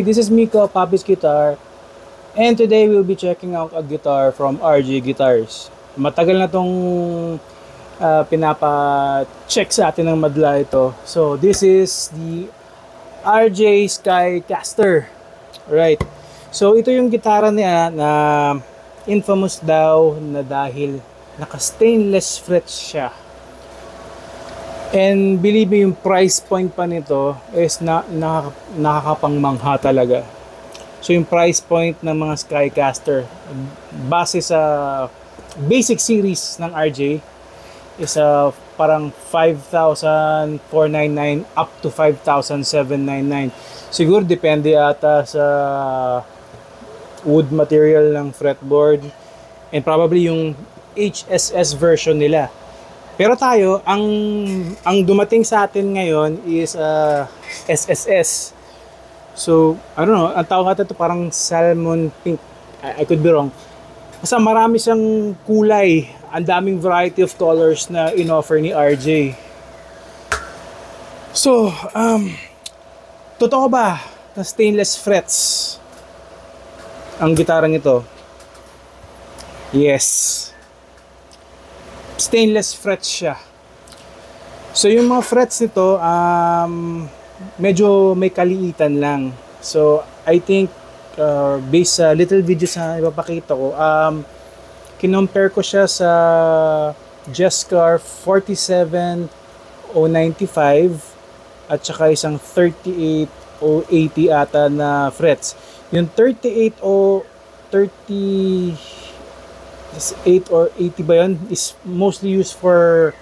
Hi, this is Miko, Papi's Guitar. And today we'll be checking out a guitar from RG Guitars. Matagal na tong uh, pinapa-check sa atin ng madla ito. So this is the RJ Skycaster. Right. So ito yung gitara niya na infamous daw na dahil naka-stainless frets siya. And believe me, yung price point pa nito is na, na nakakapangmangha talaga. So yung price point ng mga Skycaster base sa basic series ng RJ is uh, parang 5,499 up to 5,799. Siguro depende ata sa wood material ng fretboard and probably yung HSS version nila. Pero tayo, ang ang dumating sa atin ngayon is uh, SSS. So, I don't know, ang tawag natin ito parang salmon pink. I, I could be wrong. Basta marami siyang kulay. Ang daming variety of colors na in-offer ni RJ. So, um, totoo ba na stainless frets ang gitarang ito? Yes stainless frets siya. So yung mga frets nito um, medyo may kaliitan lang. So I think uh, based sa little videos na ipapakita ko, um, kinompare ko siya sa Jescar 47095 at saka isang 38080 ata na frets. Yung 380 30 8 or 80 ba yun? Is mostly used for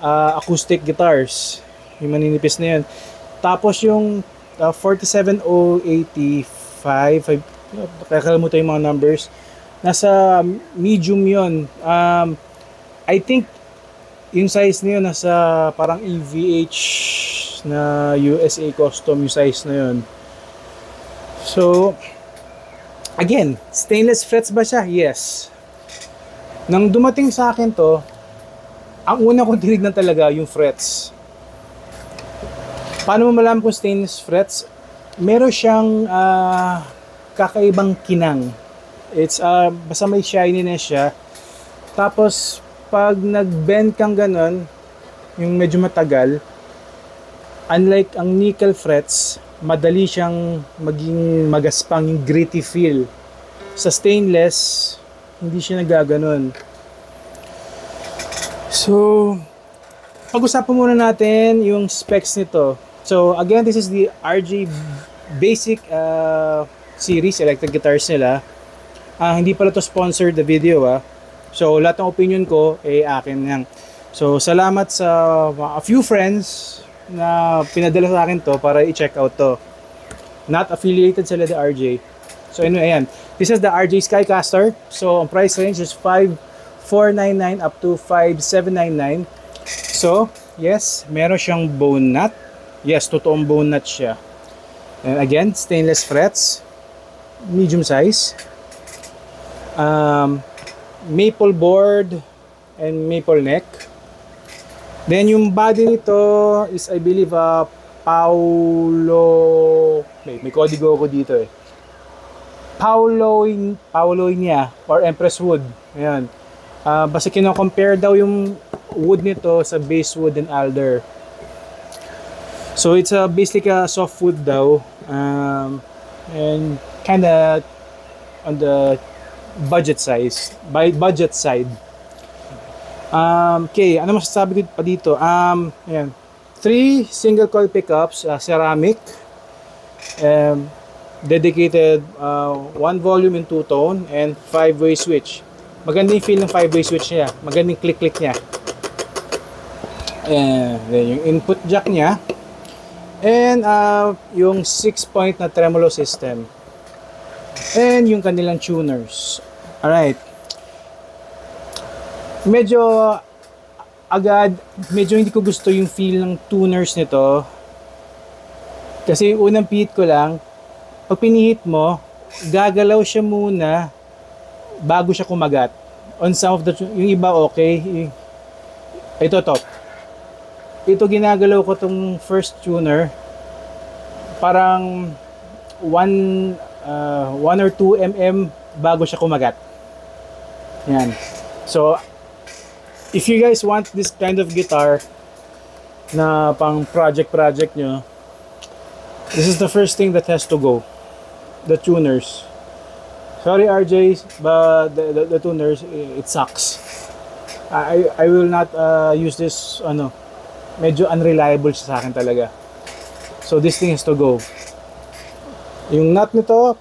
uh, acoustic guitars. Yung maninipis na yun. Tapos yung uh, 47085 kaya kalimutan yung mga numbers nasa medium yon um, I think yung size na yun nasa parang EVH na USA custom yung size na yun. So again stainless frets ba siya? yes nang dumating sa akin to, ang una kong tinignan talaga yung frets. Paano mo malaman kung stainless frets? Meron siyang uh, kakaibang kinang. It's uh, basta may shininess siya. Tapos pag nag-bend kang ganon, yung medyo matagal, unlike ang nickel frets, madali siyang maging magaspang yung gritty feel. Sa stainless, hindi siya nagaganon. So, pag-usapan muna natin yung specs nito. So, again, this is the RG Basic uh, series electric guitars nila. Uh, hindi pala to sponsored the video ah. So, lahat ng opinion ko eh akin lang. So, salamat sa uh, a few friends na pinadala sa akin to para i-check out to. Not affiliated sila the RJ. So anyway, ayan. This is the RJ Skycaster. So, ang price range is 5,499 up to 5,799. So, yes, meron siyang bone nut. Yes, totoong bone nut siya. And again, stainless frets. Medium size. Um, maple board and maple neck. Then, yung body nito is, I believe, uh, Paulo... May, may kodigo ko dito eh. Pauloin, Pauloinia or Empress Wood. Ayan. Uh, basta kino-compare daw yung wood nito sa basswood and alder. So it's a basically a soft wood daw. Um, and kind of on the budget size, by budget side. Um, okay, ano masasabi ko pa dito? Um, ayan. Three single coil pickups, uh, ceramic. Um, dedicated uh, one volume and two tone and five way switch. Maganda yung feel ng five way switch niya. Maganda yung click click niya. And then yung input jack niya. And uh, yung 6 point na tremolo system. And yung kanilang tuners. Alright. Medyo agad medyo hindi ko gusto yung feel ng tuners nito. Kasi unang pihit ko lang pag pinihit mo, gagalaw siya muna bago siya kumagat. On some of the, yung iba okay. Ito to. Ito ginagalaw ko tong first tuner. Parang 1 uh, 1 or 2 mm bago siya kumagat. Yan. So, if you guys want this kind of guitar na pang project-project nyo, this is the first thing that has to go. The tuners. Sorry RJ, but the, the, the tuners, it sucks. I, I will not uh, use this, ano, medyo unreliable sa akin talaga. So this thing has to go. Yung nut nito,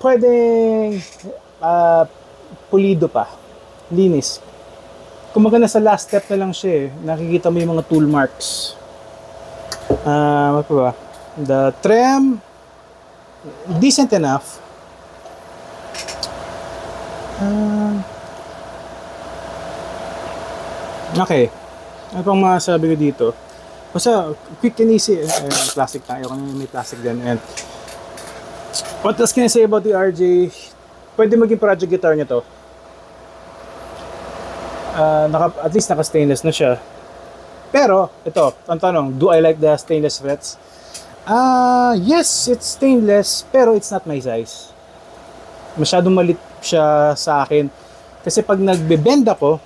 pwedeng uh, pulido pa. Linis. Kumaga na sa last step na lang siya eh. Nakikita mo yung mga tool marks. Uh, ano pa ba? The trem, decent enough. Uh, okay. Ano pang masabi ko dito? Basta, quick and easy. Eh, plastic tayo. Na may plastic din. And, what else can I say about the RJ? Pwede maging project guitar niya to. Uh, naka, at least naka-stainless na siya. Pero, ito, ang tanong, do I like the stainless frets? Ah, uh, yes, it's stainless, pero it's not my size. Masyadong malit siya sa akin. Kasi pag nagbe-bend ako,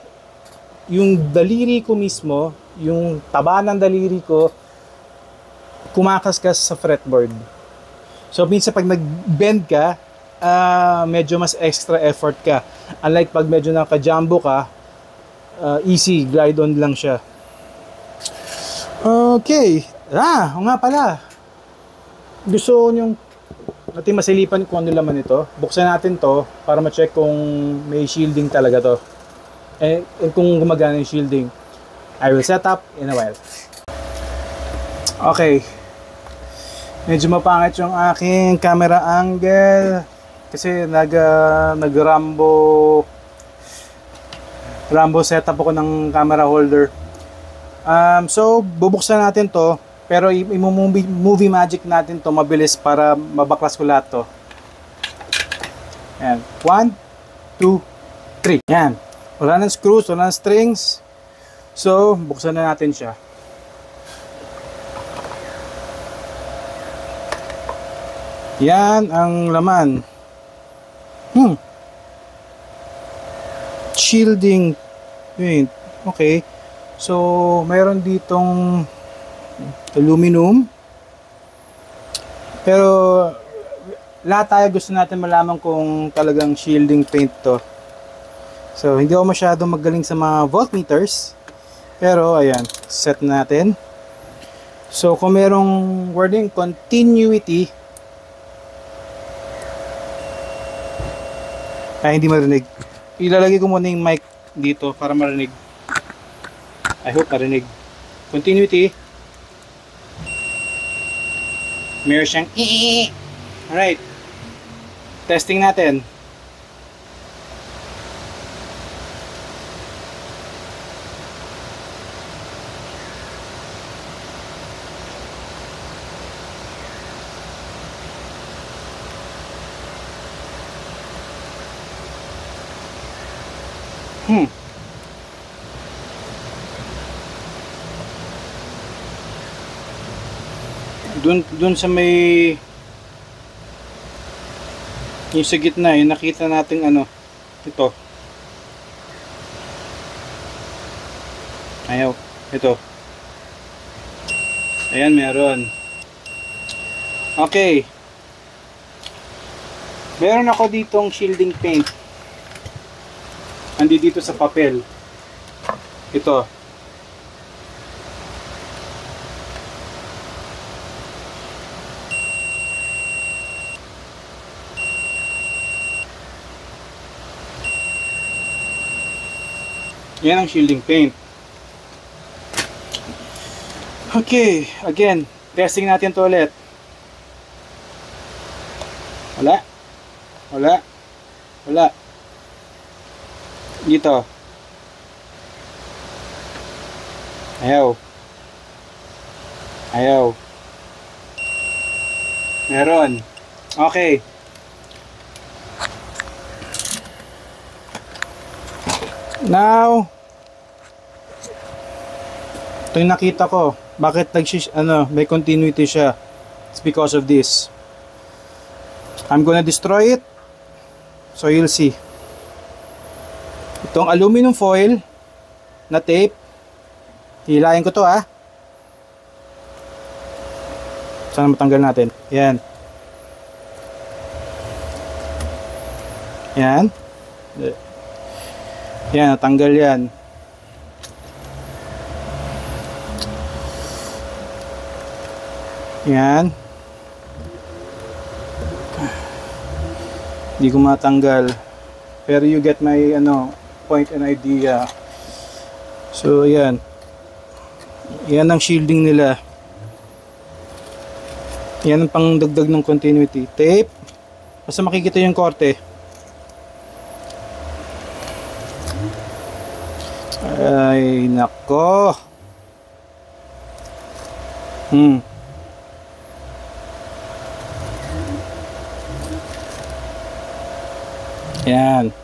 yung daliri ko mismo, yung taba ng daliri ko, kumakaskas sa fretboard. So, minsan pag nag-bend ka, uh, medyo mas extra effort ka. Unlike pag medyo naka-jumbo ka, uh, easy, glide on lang siya. Okay. Ah, nga pala. Gusto nyong natin masilipan kung ano laman ito. Buksan natin to para ma-check kung may shielding talaga to. Eh, eh, kung gumagana yung shielding. I will set up in a while. Okay. Medyo mapangit yung aking camera angle kasi nag uh, nag-rambo Rambo setup ako ng camera holder. Um, so, bubuksan natin to. Pero i-movie movie magic natin to mabilis para mabaklas ko lahat to. Yan. 1, 2, 3. Yan. Wala nang screws, wala nang strings. So, buksan na natin siya. Yan ang laman. Hmm. Shielding paint. Okay. So, mayroon ditong aluminum. Pero, lahat tayo gusto natin malaman kung talagang shielding paint to. So, hindi ako masyadong magaling sa mga voltmeters. Pero, ayan, set natin. So, kung merong wording continuity, ay hindi marinig. Ilalagay ko muna yung mic dito para marinig. I hope marinig. Continuity. Meron siyang Alright. Testing natin. Hmm. Dun, dun sa may yung sa gitna, yung nakita natin ano ito. Ayaw, ito. Ayan meron. Okay. Meron ako ditong shielding paint. Andi dito sa papel. Ito. Yan ang shielding paint. Okay, again, testing natin to ulit. Wala. Wala. Wala dito ayaw ayaw meron okay now ito yung nakita ko bakit nag ano may continuity siya it's because of this I'm gonna destroy it. So you'll see. Itong aluminum foil na tape. Hilahin ko to ah. Sana matanggal natin. Yan. Yan. Yan, natanggal yan. Yan. Hindi ko matanggal. Pero you get my ano, point and idea. So, yan. Yan ang shielding nila. Yan ang pang dagdag ng continuity. Tape. Basta makikita yung korte. Ay, nako. Hmm. Yan.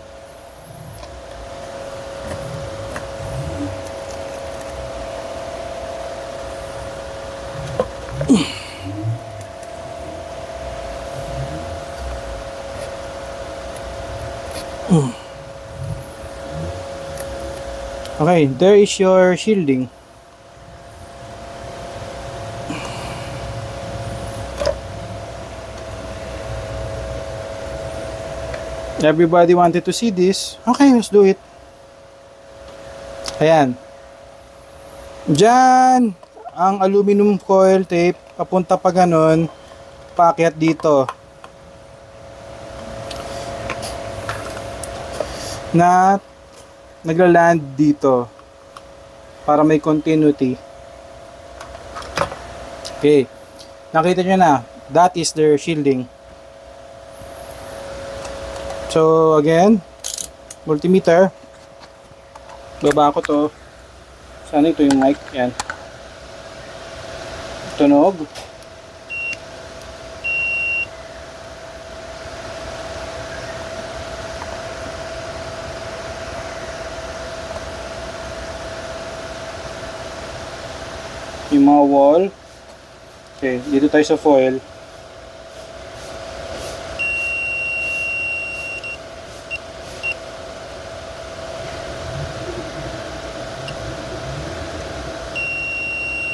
Okay, there is your shielding. Everybody wanted to see this. Okay, let's do it. Ayan. Diyan, ang aluminum coil tape, papunta pa ganon, paakyat dito. Na nagla-land dito para may continuity. Okay. Nakita nyo na, that is their shielding. So again, multimeter. Baba ko to. Sana ito yung mic. Yan. Tunog. Yung mga wall. Okay, dito tayo sa foil.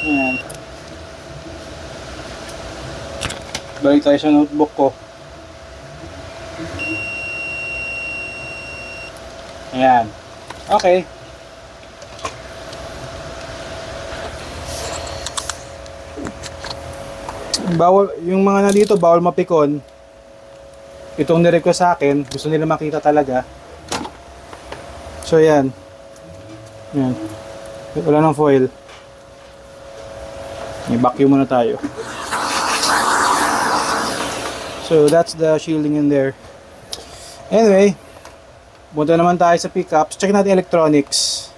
Ayan. Balik tayo sa notebook ko. Ayan. Okay. Bawal, yung mga na dito, bawal mapikon. Itong nirequest sa akin, gusto nila makita talaga. So, yan. Yan. Wala nang foil. I-vacuum muna tayo. So that's the shielding in there. Anyway, punta naman tayo sa pickups. Check natin electronics.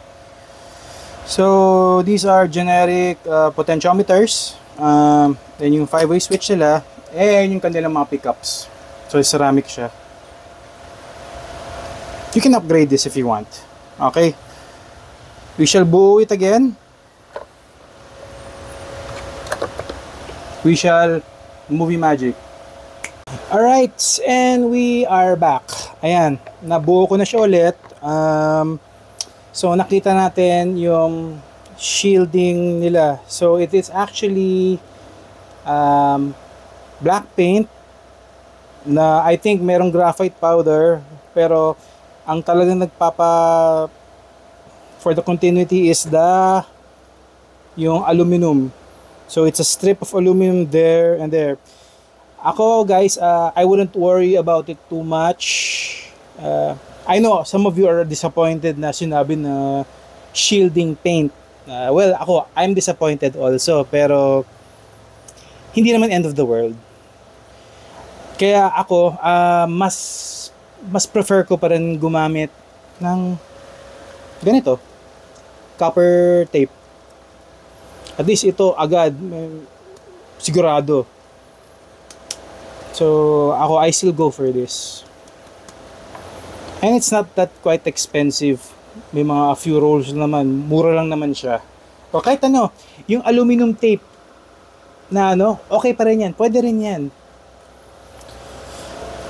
So these are generic uh, potentiometers. Um, then yung 5-way switch nila. Eh, yung kanilang mga pickups. So ceramic siya. You can upgrade this if you want. Okay. We shall buo it again. We shall movie magic. Alright, and we are back. Ayan, nabuo ko na siya ulit. Um, so, nakita natin yung shielding nila. So, it is actually um, black paint na I think merong graphite powder pero ang talagang nagpapa for the continuity is the yung aluminum So it's a strip of aluminum there and there. Ako guys, uh, I wouldn't worry about it too much. Uh, I know some of you are disappointed na sinabi na shielding paint. Uh, well, ako, I'm disappointed also. Pero hindi naman end of the world. Kaya ako, uh, mas mas prefer ko pa rin gumamit ng ganito. Copper tape. At least ito agad sigurado. So ako I still go for this. And it's not that quite expensive. May mga a few rolls naman, mura lang naman siya. O kahit ano, yung aluminum tape na ano, okay pa rin yan. Pwede rin yan.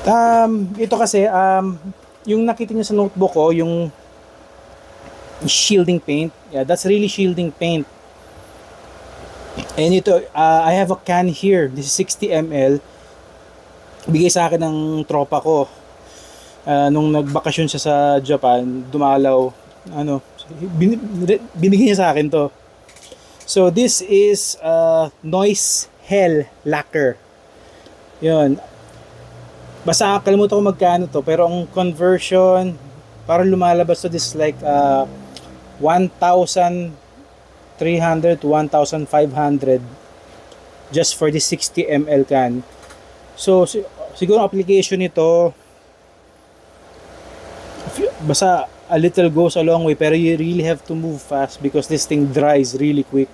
Um, ito kasi, um, yung nakita niyo sa notebook ko, yung shielding paint. Yeah, that's really shielding paint. And ito, uh, I have a can here. This is 60 ml. Bigay sa akin ng tropa ko. Uh, nung nagbakasyon siya sa Japan, dumalaw. Ano, bin, binigay niya sa akin to. So this is uh, noise hell lacquer. Yun. Basta kalimutan ko magkano to. Pero ang conversion, para lumalabas to this like uh, 1,300 to 1,500 just for the 60 ml can. So, siguro application nito basta a little goes a long way pero you really have to move fast because this thing dries really quick.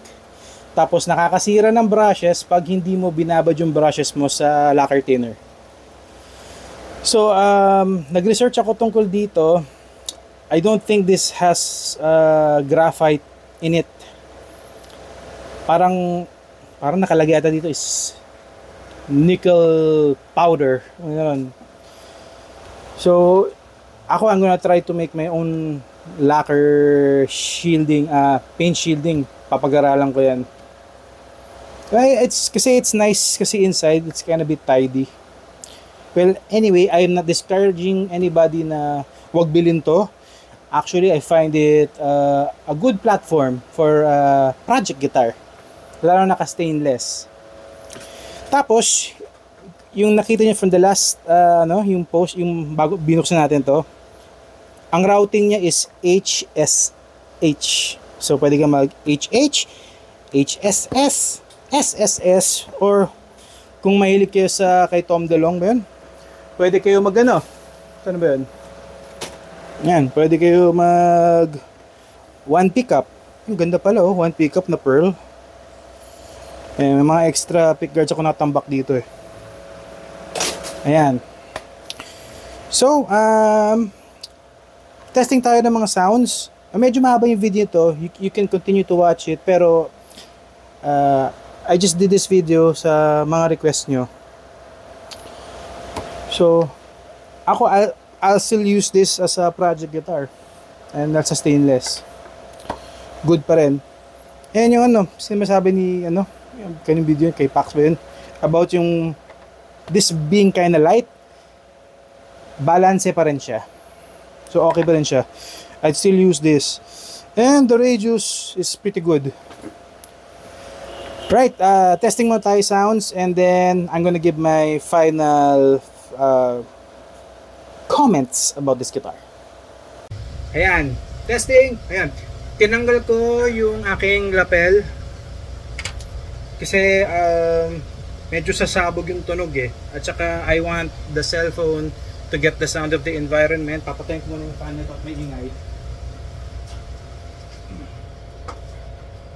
Tapos nakakasira ng brushes pag hindi mo binabad yung brushes mo sa lacquer thinner. So, um, nag-research ako tungkol dito. I don't think this has uh, graphite in it. Parang, parang nakalagay ata dito is nickel powder. Ganun. So, ako I'm gonna try to make my own lacquer shielding, uh, paint shielding. Papag-aralan ko yan. It's, kasi it's nice kasi inside, it's kind of bit tidy. Well, anyway, I'm not discouraging anybody na wag bilhin to. Actually, I find it uh, a good platform for uh, project guitar. Lalo naka stainless. Tapos, yung nakita niyo from the last uh, ano, yung post, yung bago binuksan natin to, ang routing niya is HSH. So pwede ka mag HH, HSS, SSS or kung mahilig kayo sa kay Tom DeLong ba yun? Pwede kayo mag ano? Ano ba yun? Yan, pwede kayo mag one pickup. Ang ganda pala oh, one pickup na pearl. Eh, may mga extra pick guards ako natambak dito eh. Ayan. So, um, testing tayo ng mga sounds. Uh, medyo mahaba yung video to. You, you can continue to watch it. Pero, uh, I just did this video sa mga request nyo. So, ako, I'll, I'll still use this as a project guitar. And that's a stainless. Good pa rin. Ayan yung ano, sinasabi ni, ano, yung kanyang video kay Pax ba yun? About yung this being kind of light, balance pa rin siya. So, okay pa rin siya. I'd still use this. And the radius is pretty good. Right, uh, testing mo tayo sounds and then I'm gonna give my final uh, comments about this guitar. Ayan, testing. Ayan, tinanggal ko yung aking lapel kasi um, medyo sasabog yung tunog eh. At saka I want the cellphone to get the sound of the environment. Papatayin ko muna yung fan nito at may ingay.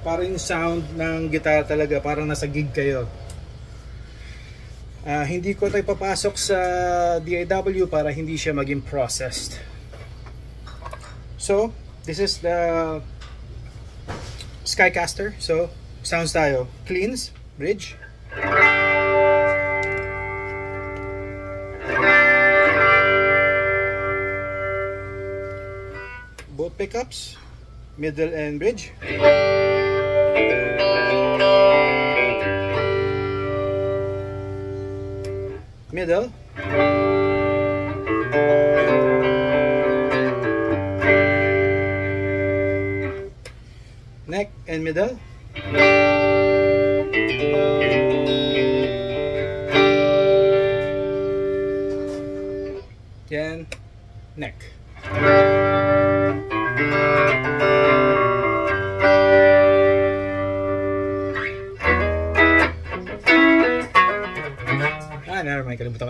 para yung sound ng gitara talaga parang nasa gig kayo. Uh, hindi ko tayo papasok sa DIW para hindi siya maging processed. So this is the Skycaster. So sounds tayo. Cleans bridge pickups middle and bridge. Middle. Neck and middle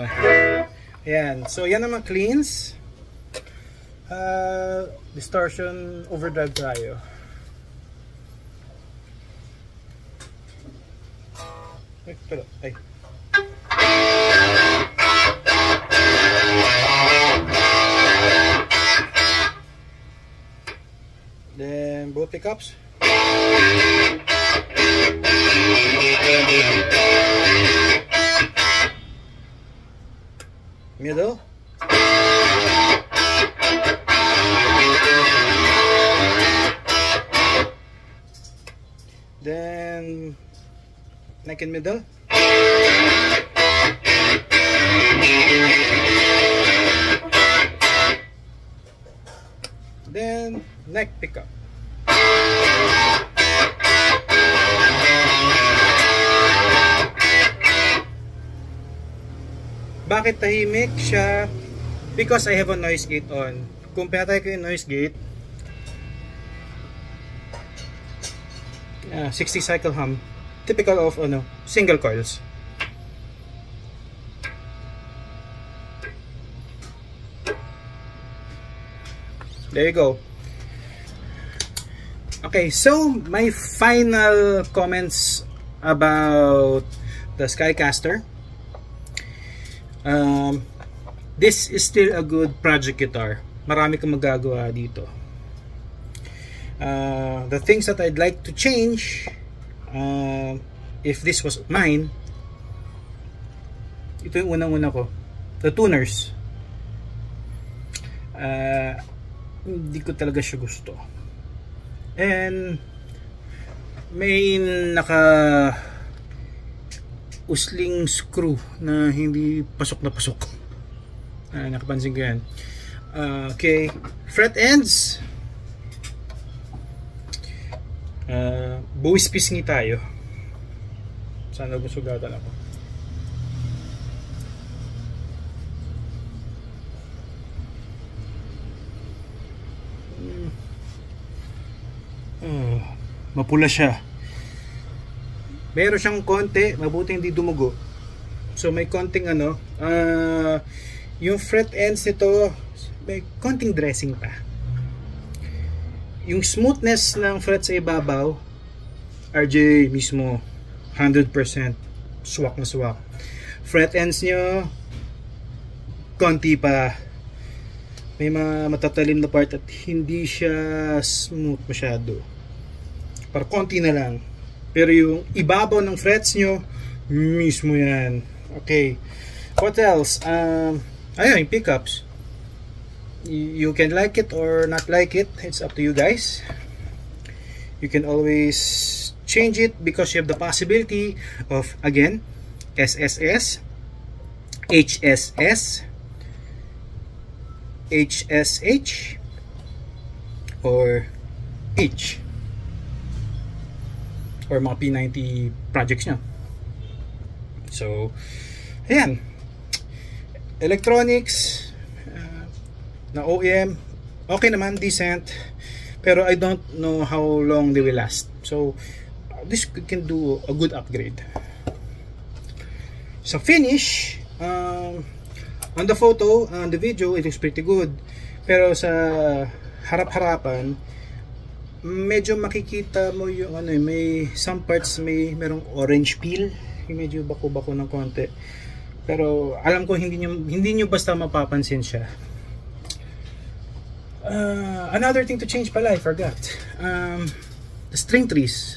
Ko. Ayan. So, yan naman cleans. Uh, distortion overdrive tayo. Ay, pero, ay. Then, both pickups. Middle. Then neck and middle. Then neck pickup. Bakit tahimik siya? Because I have a noise gate on. Kung pinatay ko yung noise gate, uh, 60 cycle hum, typical of ano, single coils. There you go. Okay, so my final comments about the Skycaster. Um, this is still a good project guitar. Marami kang magagawa dito. Uh, the things that I'd like to change, uh, if this was mine, ito yung unang-una ko. The tuners. Uh, hindi ko talaga siya gusto. And may naka usling screw na hindi pasok na pasok. Ah, nakapansin ko yan. Uh, okay, fret ends. Uh, buwis pisngi tayo. Sana busugatan ako. Uh, mapula siya. Meron siyang konti, mabuti hindi dumugo. So may konting ano, uh, yung fret ends nito, may konting dressing pa. Yung smoothness ng fret sa ibabaw, RJ mismo, 100% swak na swak. Fret ends nyo, konti pa. May mga matatalim na part at hindi siya smooth masyado. Para konti na lang. Pero yung ibabaw ng frets nyo, mismo yan. Okay. What else? Um, ayun, yung pickups. You can like it or not like it. It's up to you guys. You can always change it because you have the possibility of, again, SSS, HSS, HSH, or H or mga P90 projects nyo. So, ayan. Electronics, uh, na OEM, okay naman, decent. Pero I don't know how long they will last. So, this can do a good upgrade. Sa finish, um, on the photo, on the video, it looks pretty good. Pero sa harap-harapan, medyo makikita mo yung ano eh, may some parts may merong orange peel. Yung medyo bako-bako ng konti. Pero alam ko hindi nyo, hindi nyo basta mapapansin siya. Uh, another thing to change pala I forgot. Um, the string trees.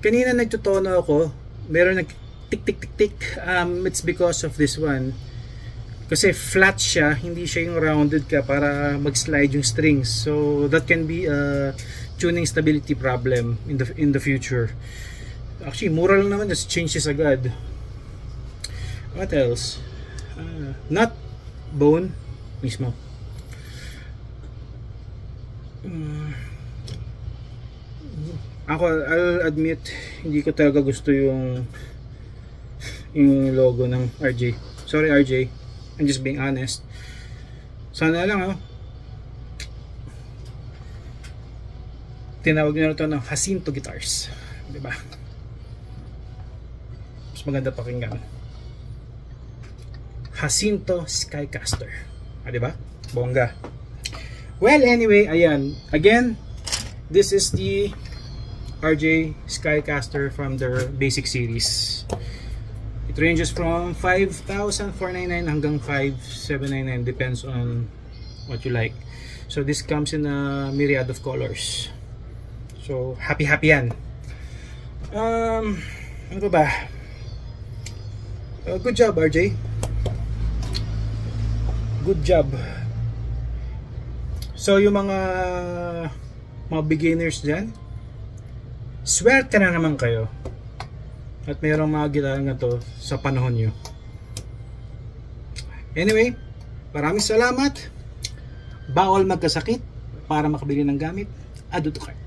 Kanina nagtutono ako meron nag tik tik tik tik. Um, it's because of this one kasi flat siya hindi siya yung rounded ka para mag-slide yung strings. So that can be a tuning stability problem in the in the future. Actually mura lang naman just change this agad. What else? Uh, not bone mismo. Uh, ako I'll admit hindi ko talaga gusto yung yung logo ng RJ sorry RJ I'm just being honest. Sana lang oh. Tinawag nyo na ito ng Jacinto Guitars. Di ba? Mas maganda pakinggan. Jacinto Skycaster. Ah, di ba? Bongga. Well, anyway, ayan. Again, this is the RJ Skycaster from their basic series. It ranges from 5,499 hanggang 5,799 depends on what you like. So this comes in a myriad of colors. So happy happy yan. Um, ano ba? Uh, good job RJ. Good job. So yung mga mga beginners dyan, swerte na naman kayo. At mayroong mga gitara na to sa panahon nyo. Anyway, maraming salamat. Bawal magkasakit para makabili ng gamit. Aduto kayo.